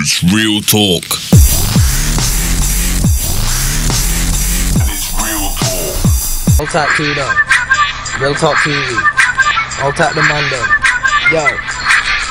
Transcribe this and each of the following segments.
it's real talk. All type two down. Real talk TV. All type the man down. Yo.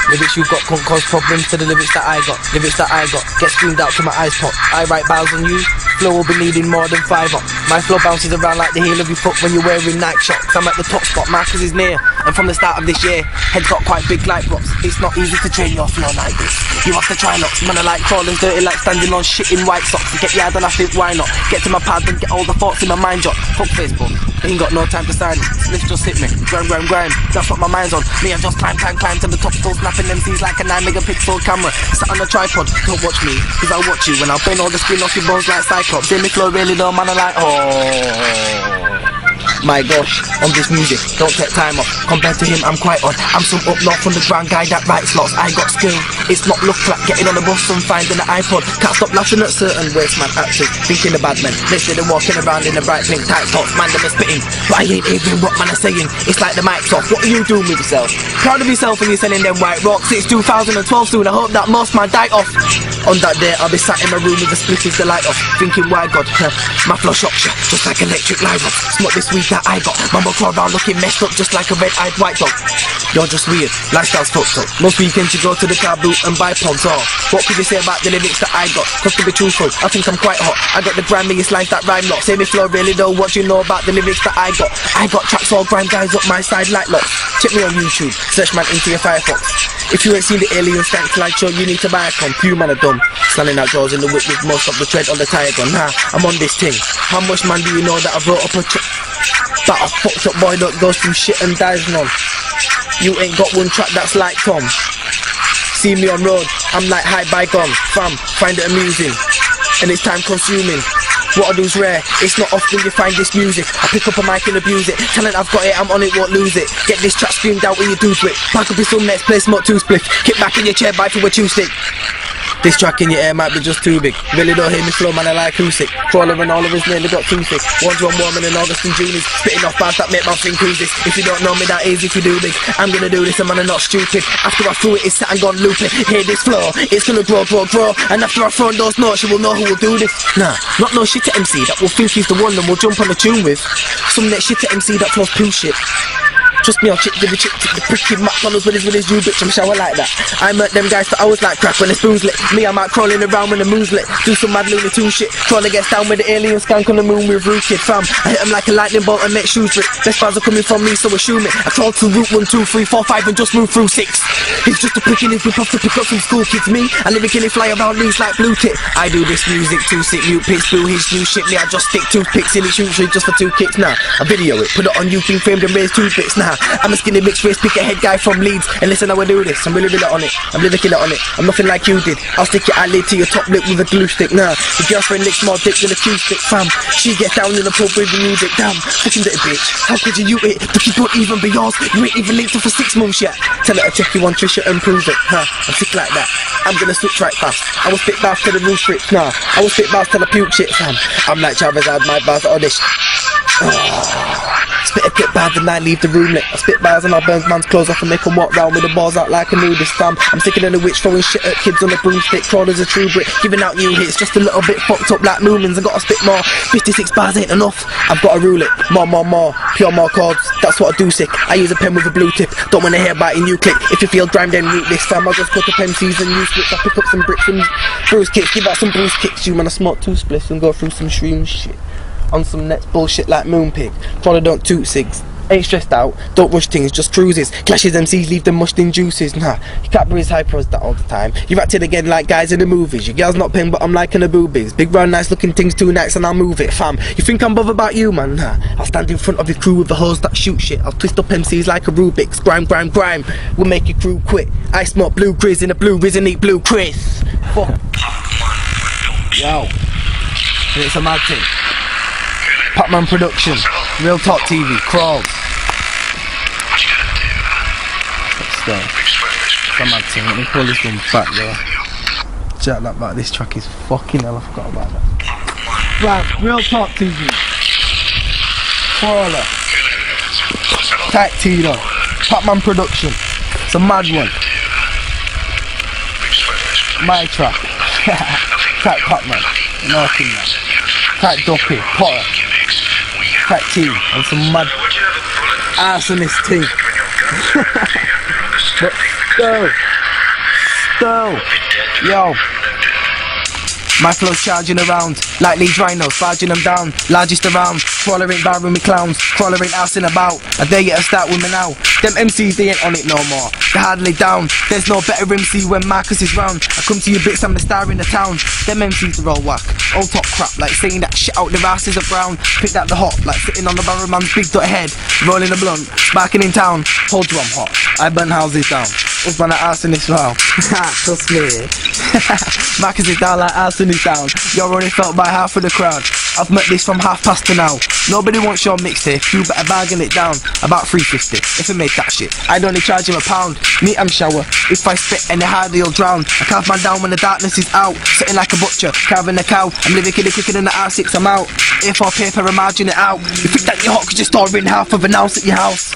Lyrics you got can't cause problems to the lyrics that I got. Lyrics that I got get screamed out to my eyes pop. I write bars on you. Flow will be needing more than five up. My flow bounces around like the heel of your foot when you're wearing Nike Shox. I'm at the top spot, Marcus is near. And from the start of this year, heads got quite big like rocks. It's not easy to train your flow like this. You have to try lots. Man, I like crawling dirty like standing on shit in white socks. Get yard and I think why not? Get to my pad and get all the thoughts in my mind jot. Fuck Facebook. Ain't got no time to sign. Sniff just hit me. Grind, grind, grind. That's what my mind's on. Me, I just climb, climb, climb to the top, still snapping MCs like a 9 megapixel camera. Sat on a tripod. Don't watch me, cause I'll watch you. When I'll bend all the skin off your bones like Cyclops. Hear me flow really low, man, I like, oh. My gosh, on this music, don't take time off. Compared to him, I'm quite on. I'm some up north from the ground guy that writes lots. I got skill. It's not look like getting on the bus and finding an iPod. Can't stop laughing at certain waste man actions. Thinking the bad men. Listen and walking around in the bright pink tight tops. Man, them are spitting. But I ain't hearing what man are saying. It's like the mic's off. What are you doing with yourself? Proud of yourself when you're selling them white rocks. It's 2012 soon. I hope that most man die off. On that day, I'll be sat in my room with the splitters the light off. Thinking, why God, my flow shocks you. Just like electric light rods. Smoke this weed that I got. Mumble crawl around looking messed up just like a red-eyed white dog. You're just weird, lifestyle's fucked up. Most weekends you go to the car boot and buy pods or what could you say about the lyrics that I got? Cause to be truthful, I think I'm quite hot. I got the grimiest lines that rhyme lot. Say me flow really though, what you know about the lyrics that I got? I got tracks all grind guys up my side like locks. Check me on YouTube, search man into your Firefox. If you ain't seen the alien stank like show, you need to buy a comp. You man are dumb. Standing out doors in the whip with most of the tread on the tire gun. Nah, I'm on this thing. How much man do you know that I wrote up a ch- that a fucked up boy that goes through shit and dies none? You ain't got one track that's like Tom. See me on road, I'm like high bygone, fam, find it amusing. And it's time consuming. What I do's rare, it's not often you find this music. I pick up a mic and abuse it. Talent I've got it, I'm on it, won't lose it. Get this track screamed out when you do with. Pack up your some next play smoke two split. Kick back in your chair, bite for a chew stick. This track in your ear might be just too big. Really don't hear me flow, man, I like acoustic. Crawler and all of his nearly got too. One's one woman in August and June is spitting off bars that make my who's this. If you don't know me, that easy if you do big. I'm gonna do this, and man, I'm not stupid. After I threw it, it's sat and gone looping. Hear this flow, it's gonna grow, grow, grow. And after I throw those notes, you will know who will do this. Nah, not no shit to MC that will think he's the one and will jump on the tune with. Some next shit to MC that flows poo shit. Trust me, I'll give the chick the pricky McDonald's with his with his you bitch, I'm shower like that. I met them guys for hours like crack when the spoon's lit. Me, I'm out crawling around when the moon's lit. Do some mad Looney Tunes shit. Trying to get down with the alien skank on the moon with Roo Kid fam. I hit him like a lightning bolt and make shoes rip. Best bars are coming from me, so assume it. I crawled to route one, two, three, four, five, and just moved through six. He's just a prick in his whip off to pick up some school kids. Me, I lyrically fly around leaves like blue tip. I do this music too sick, mute pics, blue his new shit. Me, I just stick toothpicks in it, shoot straight just for two kicks now. I video it, put it on YouTube, framed and raised two bits now. I'm a skinny mixed race, pick a head guy from Leeds. And listen I do this, I'm really, really on it. I'm really killing on it. I'm nothing like you did. I'll stick your eyelid to your top lip with a glue stick. Nah, your girlfriend licks more dick than a cue stick, fam. She gets down in the pub with the music, damn. Fucking little bitch. How could you you it? The kids won't even be yours. You ain't even linked up for six months yet. Tell her to check you on Trisha and prove it. Huh, I'm sick like that. I'm gonna switch right fast. I will spit bars to the roof strips, nah. I will spit bars to the puke shit, fam. I'm like Charizard, my bars on this. Ah. Spit a clip bars and I leave the room lit. I spit bars and I burn man's clothes off and make 'em walk round with the balls out like a nudist fam. I'm sicker than a witch throwing shit at kids on a broomstick. Crawlers a true brick, giving out new hits. Just a little bit fucked up like Moomins. I gotta spit more. 56 bars ain't enough. I've gotta rule it. More, more, more. Pure more chords. That's what I do sick. I use a pen with a blue tip. Don't wanna hear about a new click. If you feel grime, then root this fam. I just cut up MCs and new splits. I pick up some bricks and bruise kicks. Give out some bruise kicks. You man, I smoke two splits and go through some shrooms shit on some next bullshit like Moonpig. Probably don't toot six. Ain't stressed out, don't rush things, just cruises. Clashes MCs, leave them mushed in juices. Nah, you can't breeze hyper as that all the time. You're acting again like guys in the movies. Your girl's not paying, but I'm liking the boobies. Big round, nice looking things, two nights, and I'll move it, fam. You think I'm bothered about you, man? Nah, I'll stand in front of your crew with the hose that shoot shit. I'll twist up MCs like a Rubik's. Grime, grime, grime. We'll make your crew quit. I smoke blue grizz in a blue risen, eat blue Chris. Fuck. Yo. It's a mad thing. Pakman Production, Real Talk TV, go. Come on, team. Let me pull this one back, though. Jack that back. This track is fucking hell. I forgot about that. Right, Real Talk TV. Crawler. Tight Tito. Pakman Production. It's a mad one. my track. track Hotman, Northern man. Track Duppy, Potter. Track T, and some mad arsonist team. but still, still, yo. My flow's charging around, like Leeds rhinos, barging them down, largest around, crawler ain't barring me clowns, crawler ain't assing about, and they get a start with me now. Them MCs, they ain't on it no more, they're hardly down, there's no better MC when Marcus is round. I come to you bits, I'm the star in the town, them MCs are all whack, all top crap, like saying that shit out their asses are brown, picked out the hot, like sitting on the barrel man's big dot head, rolling a blunt, sparking in town, told you I'm hot, I burn houses down. What's my ass in this wow? Trust me. Marcus is down like his down. You're only felt by half of the crowd. I've met this from half past to now. Nobody wants your mixtape, you better bargain it down. About 350 if I make that shit. I'd only charge him a pound. Me, I'm shower. If I spit any harder, you'll drown. I carve man down when the darkness is out. Sitting like a butcher, carving a cow. I'm living kiddy quicker than the R6, I'm out. A4 paper, imagine it out. You think that you're hot cause you're storing half of an ounce at your house?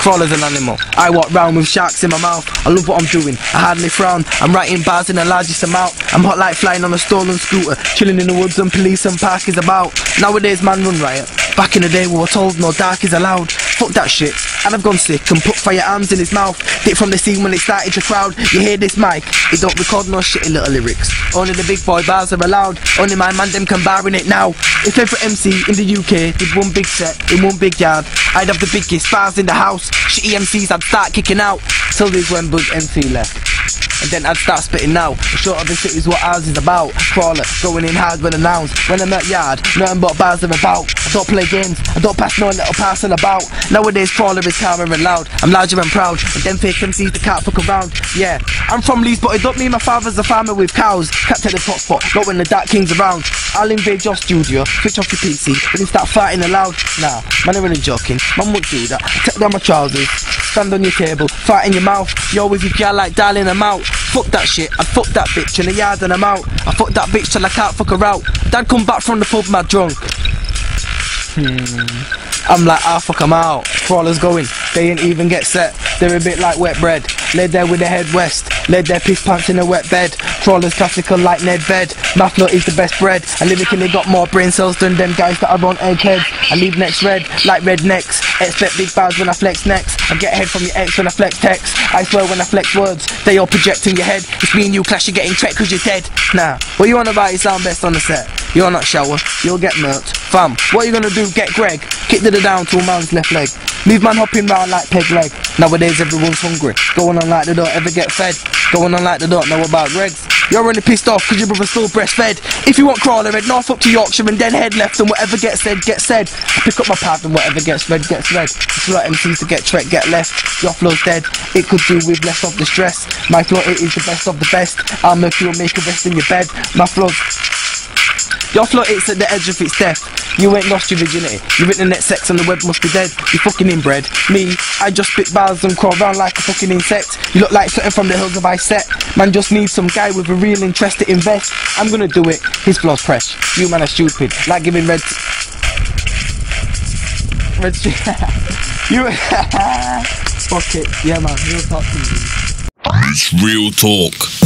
Crawler's an animal. I walk round with sharks in my mouth. I love what I'm doing. I hardly frown. I'm writing bars in the largest amount. I'm hot like flying on a stolen scooter. Chilling in the woods and police and park is about. Nowadays man run riot. Back in the day we were told no dark is allowed. Fuck that shit. And I've gone sick and put firearms in his mouth. Dip from the scene when it started to crowd. You hear this mic? It don't record no shitty little lyrics. Only the big boy bars are allowed. Only my man them can bar in it now. If every MC in the UK did one big set in one big yard, I'd have the biggest bars in the house. Shitty MCs I'd start kicking out. Till there's when Buzz MC left. And then I'd start spitting now. The short of the city's what ours is about. Crawler, going in hard when announced. When I'm at yard, nothing but bars are about. I don't play games, I don't pass no little passing about. Nowadays, crawler is calmer and loud. I'm larger and proud. And them fake MCs, they can't fuck around. Yeah, I'm from Leeds, but it don't mean my father's a farmer with cows. Can't take the top spot, not when the dark king's around. I'll invade your studio, switch off your PC, when you start fighting aloud. Nah, man, I'm really joking. Man won't do that. Take down my trousers, stand on your table, fight in your mouth. Yo, with your girl like darling, I'm out. Fuck that shit, I fuck that bitch in the yard and I'm out. I fuck that bitch till I can't fuck her out. Dad come back from the pub mad drunk. Hmm. I'm like, ah, fuck, I'm out. Crawlers going, they ain't even get set. They're a bit like wet bread. Laid there with their head west. Laid their piss pants in a wet bed. Crawlers classical like Ned Bed. Mafia is the best bread. I lyrically got more brain cells than them guys that are on eggheads. I leave next red like rednecks. Expect big bars when I flex next. I get head from your ex when I flex text. I swear when I flex words, they all project in your head. It's me and you clash, you're getting checked cause you're dead. Nah, what you on about? You sound best on the set. You're not shower, you'll get murked. Fam, what you gonna do? Get Greg. Kick to the down to a man's left leg. Leave man hopping round like peg leg. Nowadays everyone's hungry. Going on like they don't ever get fed. Going on like they don't know about Greggs. You're only pissed off because your brother still breastfed. If you want crawler head, north up to Yorkshire and then head left and whatever gets said, gets said. I pick up my pad and whatever gets read, gets read. It's like MCs to get track, get left. Your flow's dead. It could do with less of the stress. My flow it is the best of the best. I'll make you make a rest in your bed. My flow's your flow it's at the edge of its death. You ain't lost your virginity. You internet sex on the web must be dead. You fucking inbred. Me, I just spit bars and crawl around like a fucking insect. You look like something from the hills of Iset. Man just needs some guy with a real interest to invest. I'm gonna do it. His flow's fresh. You man are stupid. Like giving red. Red. you. Fuck it. Yeah man. Real talk to me. It's real talk.